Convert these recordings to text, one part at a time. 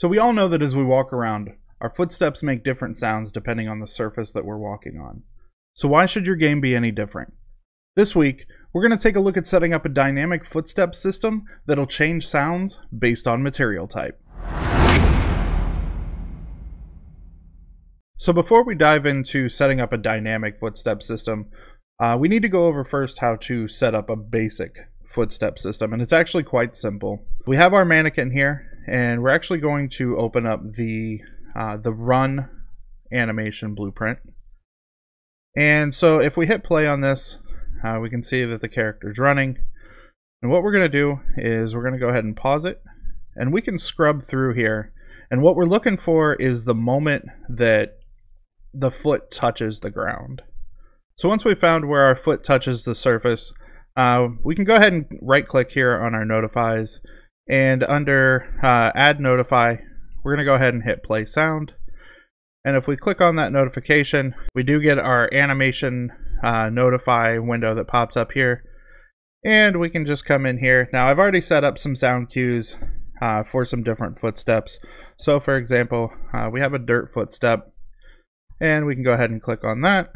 So we all know that as we walk around, our footsteps make different sounds depending on the surface that we're walking on. So why should your game be any different? This week, we're going to take a look at setting up a dynamic footstep system that'll change sounds based on material type. So before we dive into setting up a dynamic footstep system, uh, we need to go over first how to set up a basic footstep system, and it's actually quite simple. We have our mannequin here, and we're actually going to open up the uh, the run animation blueprint. And so if we hit play on this, uh, we can see that the character is running. And what we're going to do is we're going to go ahead and pause it. And we can scrub through here. And what we're looking for is the moment that the foot touches the ground. So once we found where our foot touches the surface, uh, we can go ahead and right click here on our notifies and under uh, add notify, we're going to go ahead and hit play sound. And if we click on that notification, we do get our animation uh, notify window that pops up here. And we can just come in here. Now I've already set up some sound cues uh, for some different footsteps. So for example, uh, we have a dirt footstep and we can go ahead and click on that.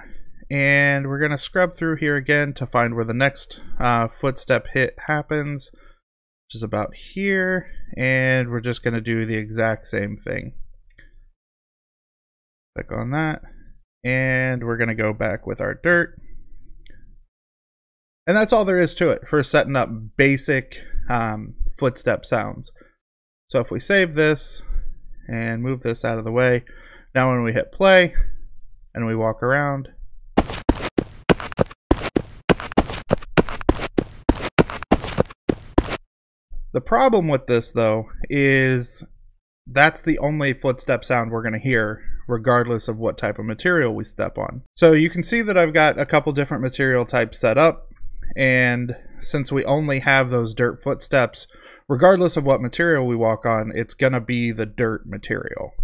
And we're to scrub through here again to find where the next uh, footstep hit happens which is about here, and we're just going to do the exact same thing. Click on that, and we're going to go back with our dirt. And that's all there is to it for setting up basic um, footstep sounds. So if we save this and move this out of the way, now when we hit play and we walk around, The problem with this, though, is that's the only footstep sound we're going to hear, regardless of what type of material we step on. So you can see that I've got a couple different material types set up, and since we only have those dirt footsteps, regardless of what material we walk on, it's going to be the dirt material.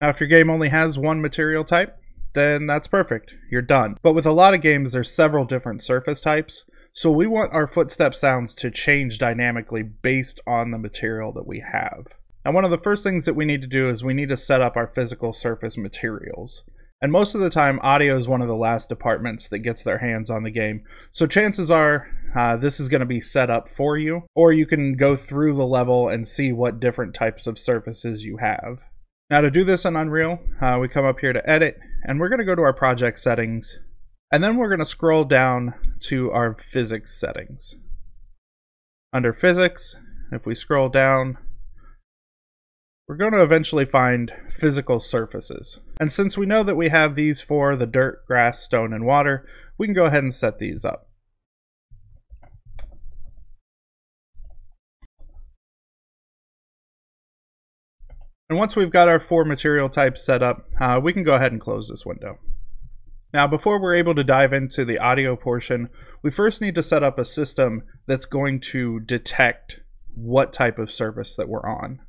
Now, if your game only has one material type, then that's perfect. You're done. But with a lot of games, there's several different surface types. So we want our footstep sounds to change dynamically based on the material that we have. And one of the first things that we need to do is we need to set up our physical surface materials. And most of the time, audio is one of the last departments that gets their hands on the game. So chances are uh, this is going to be set up for you, or you can go through the level and see what different types of surfaces you have. Now to do this in Unreal, uh, we come up here to Edit, and we're going to go to our project settings, and then we're going to scroll down to our physics settings. Under physics, if we scroll down, we're going to eventually find physical surfaces. And since we know that we have these for the dirt, grass, stone, and water, we can go ahead and set these up. And once we've got our four material types set up, uh, we can go ahead and close this window. Now, before we're able to dive into the audio portion, we first need to set up a system that's going to detect what type of surface that we're on.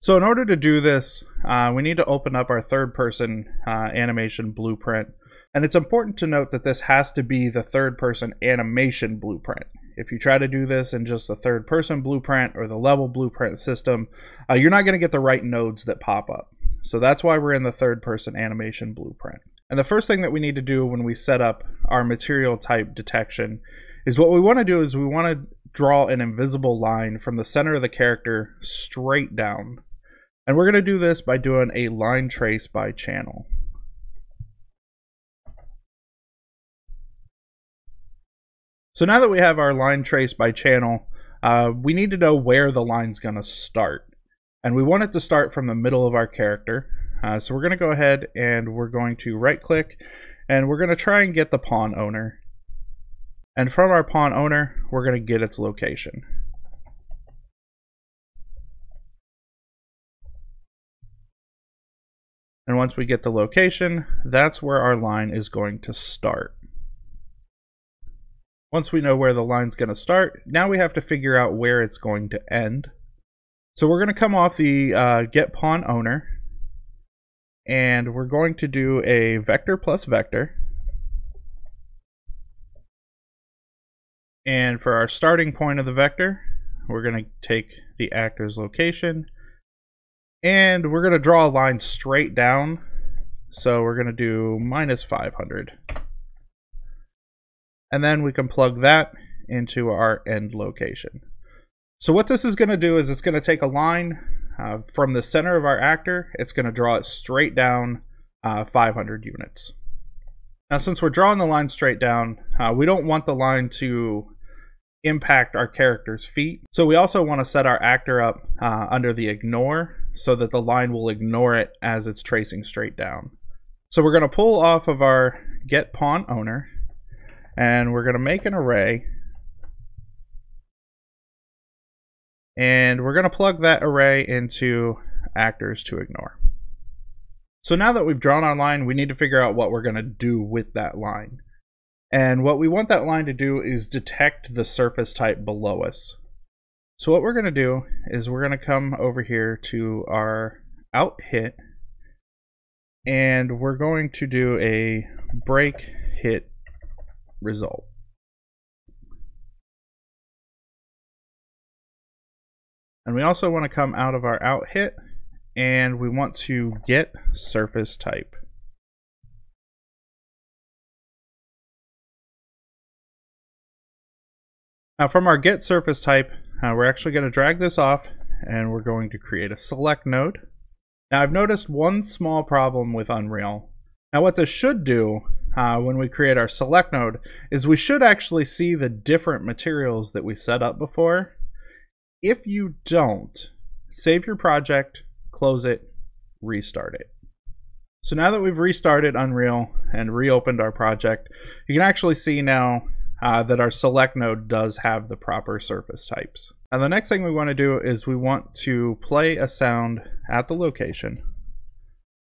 So in order to do this, uh, we need to open up our third person uh, animation blueprint. And it's important to note that this has to be the third person animation blueprint. If you try to do this in just the third person blueprint or the level blueprint system, uh, you're not going to get the right nodes that pop up. So that's why we're in the third person animation blueprint. And the first thing that we need to do when we set up our material type detection is what we want to do is we want to draw an invisible line from the center of the character straight down. And we're going to do this by doing a line trace by channel. So now that we have our line trace by channel, uh, we need to know where the line's going to start. And we want it to start from the middle of our character. Uh, so we're going to go ahead and we're going to right click and we're going to try and get the pawn owner. And from our pawn owner, we're going to get its location. And once we get the location, that's where our line is going to start. Once we know where the line's going to start, now we have to figure out where it's going to end. So we're going to come off the uh, get pawn owner, and we're going to do a vector plus vector. And for our starting point of the vector, we're going to take the actor's location and we're going to draw a line straight down. So we're going to do minus 500. And then we can plug that into our end location. So what this is going to do is it's going to take a line uh, from the center of our actor. It's going to draw it straight down uh, 500 units. Now since we're drawing the line straight down, uh, we don't want the line to impact our character's feet. So we also want to set our actor up uh, under the ignore so that the line will ignore it as it's tracing straight down. So we're going to pull off of our get pawn owner and we're going to make an array and we're going to plug that array into actors to ignore. So now that we've drawn our line, we need to figure out what we're going to do with that line. And what we want that line to do is detect the surface type below us. So what we're going to do is we're going to come over here to our out hit and we're going to do a break hit result. And we also want to come out of our out hit and we want to get surface type. Now from our get surface type, uh, we're actually going to drag this off and we're going to create a select node. Now I've noticed one small problem with Unreal. Now what this should do uh, when we create our select node is we should actually see the different materials that we set up before. If you don't, save your project, close it, restart it. So now that we've restarted Unreal and reopened our project, you can actually see now uh, that our select node does have the proper surface types. And the next thing we want to do is we want to play a sound at the location.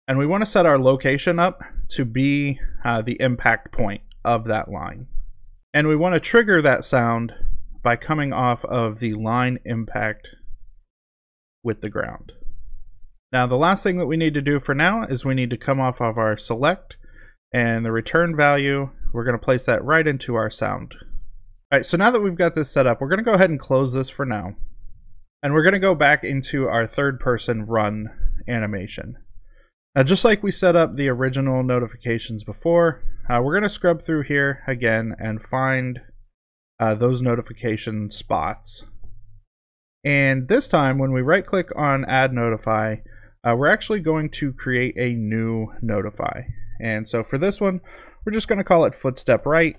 And we want to set our location up to be uh, the impact point of that line. And we want to trigger that sound by coming off of the line impact with the ground. Now the last thing that we need to do for now is we need to come off of our select and the return value we're going to place that right into our sound. All right, so now that we've got this set up, we're going to go ahead and close this for now. And we're going to go back into our third person run animation. Now, just like we set up the original notifications before, uh, we're going to scrub through here again and find uh, those notification spots. And this time, when we right click on add notify, uh, we're actually going to create a new notify. And so for this one, we're just going to call it footstep right.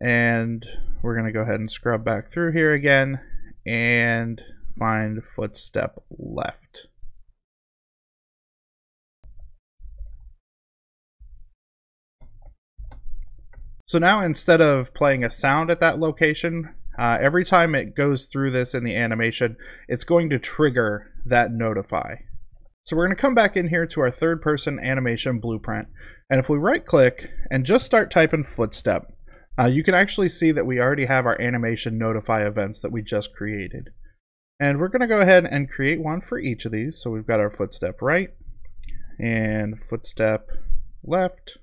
And we're going to go ahead and scrub back through here again and find footstep left. So now instead of playing a sound at that location, uh, every time it goes through this in the animation, it's going to trigger that notify. So we're going to come back in here to our third person animation blueprint. And if we right click and just start typing footstep, uh, you can actually see that we already have our animation notify events that we just created. And we're going to go ahead and create one for each of these. So we've got our footstep right and footstep left.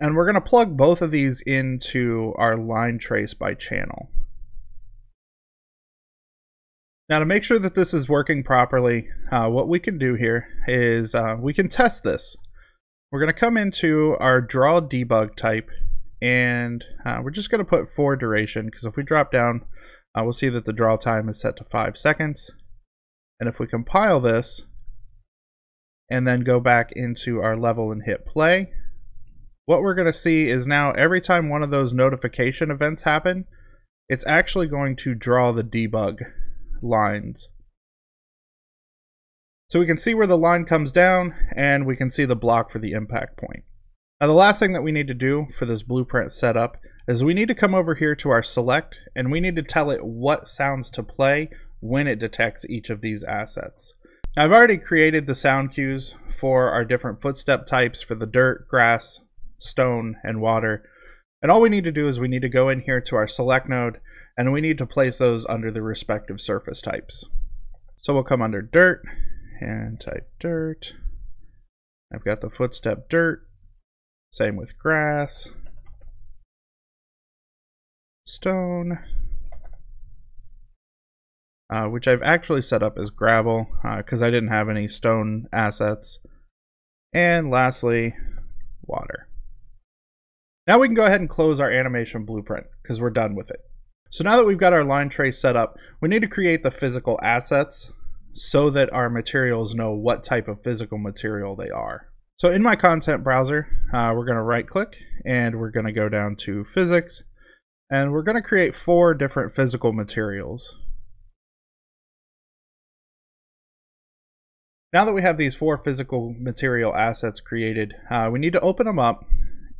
And we're going to plug both of these into our line trace by channel. Now to make sure that this is working properly, uh, what we can do here is uh, we can test this. We're going to come into our draw debug type and uh, we're just going to put for duration because if we drop down, uh, we'll see that the draw time is set to 5 seconds. And if we compile this and then go back into our level and hit play, what we're going to see is now every time one of those notification events happen, it's actually going to draw the debug lines. So we can see where the line comes down and we can see the block for the impact point. Now the last thing that we need to do for this blueprint setup is we need to come over here to our select and we need to tell it what sounds to play when it detects each of these assets. I've already created the sound cues for our different footstep types for the dirt, grass, stone, and water. And all we need to do is we need to go in here to our select node and we need to place those under the respective surface types. So we'll come under dirt and type dirt. I've got the footstep dirt, same with grass, stone, uh, which I've actually set up as gravel because uh, I didn't have any stone assets. And lastly, water. Now we can go ahead and close our animation blueprint because we're done with it. So now that we've got our line trace set up, we need to create the physical assets so that our materials know what type of physical material they are. So in my content browser, uh, we're going to right click and we're going to go down to physics and we're going to create four different physical materials. Now that we have these four physical material assets created, uh, we need to open them up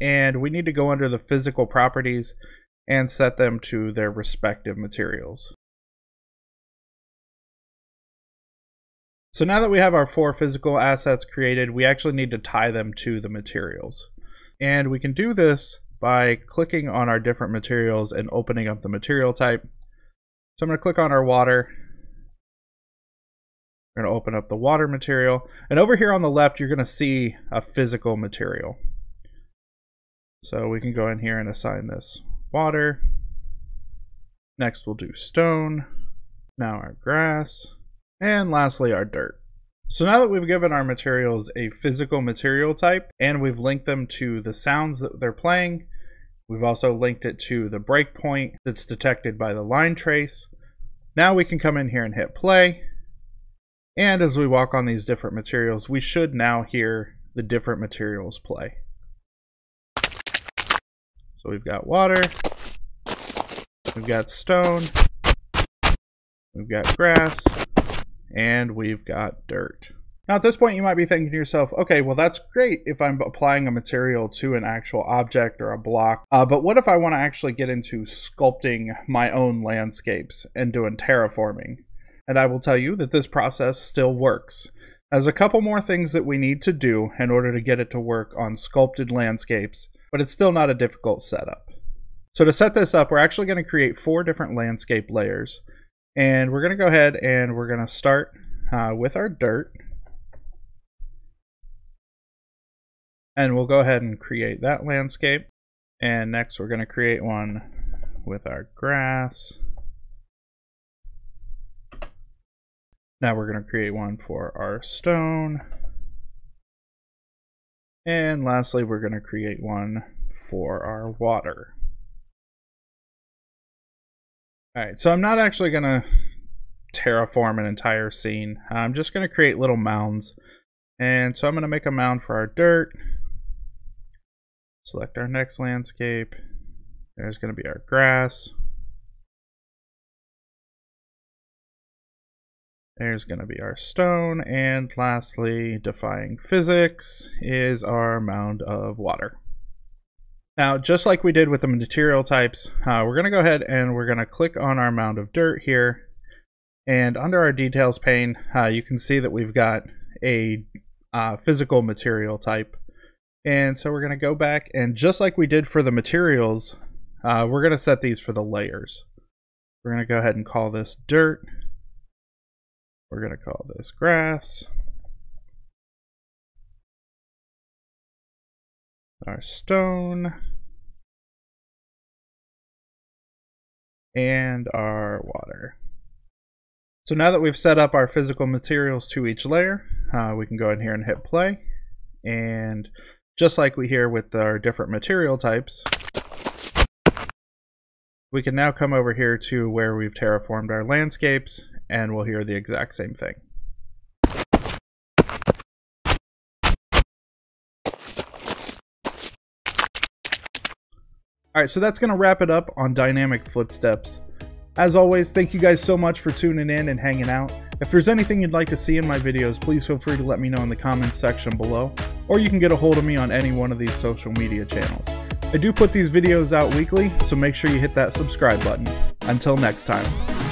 and we need to go under the physical properties and set them to their respective materials. So now that we have our four physical assets created, we actually need to tie them to the materials. And we can do this by clicking on our different materials and opening up the material type. So I'm going to click on our water. We're going to open up the water material. And over here on the left, you're going to see a physical material. So we can go in here and assign this water. Next we'll do stone. Now our grass. And lastly, our dirt. So now that we've given our materials a physical material type and we've linked them to the sounds that they're playing, we've also linked it to the breakpoint that's detected by the line trace. Now we can come in here and hit play. And as we walk on these different materials, we should now hear the different materials play. So we've got water, we've got stone, we've got grass, and we've got dirt. Now at this point you might be thinking to yourself, okay, well that's great if I'm applying a material to an actual object or a block, uh, but what if I want to actually get into sculpting my own landscapes and doing terraforming? And I will tell you that this process still works. There's a couple more things that we need to do in order to get it to work on sculpted landscapes, but it's still not a difficult setup. So to set this up, we're actually going to create four different landscape layers. And we're going to go ahead and we're going to start uh, with our dirt. And we'll go ahead and create that landscape. And next we're going to create one with our grass. Now we're going to create one for our stone. And lastly, we're going to create one for our water. Alright, so I'm not actually going to terraform an entire scene. I'm just going to create little mounds. And so I'm going to make a mound for our dirt. Select our next landscape. There's going to be our grass. There's going to be our stone. And lastly, defying physics is our mound of water. Now, just like we did with the material types, uh, we're going to go ahead and we're going to click on our mound of dirt here. And under our details pane, uh, you can see that we've got a uh, physical material type. And so we're going to go back and just like we did for the materials, uh, we're going to set these for the layers. We're going to go ahead and call this dirt. We're going to call this grass. our stone, and our water. So now that we've set up our physical materials to each layer, uh, we can go in here and hit play. And just like we hear with our different material types, we can now come over here to where we've terraformed our landscapes and we'll hear the exact same thing. Alright, so that's going to wrap it up on Dynamic Footsteps. As always, thank you guys so much for tuning in and hanging out. If there's anything you'd like to see in my videos, please feel free to let me know in the comments section below, or you can get a hold of me on any one of these social media channels. I do put these videos out weekly, so make sure you hit that subscribe button. Until next time.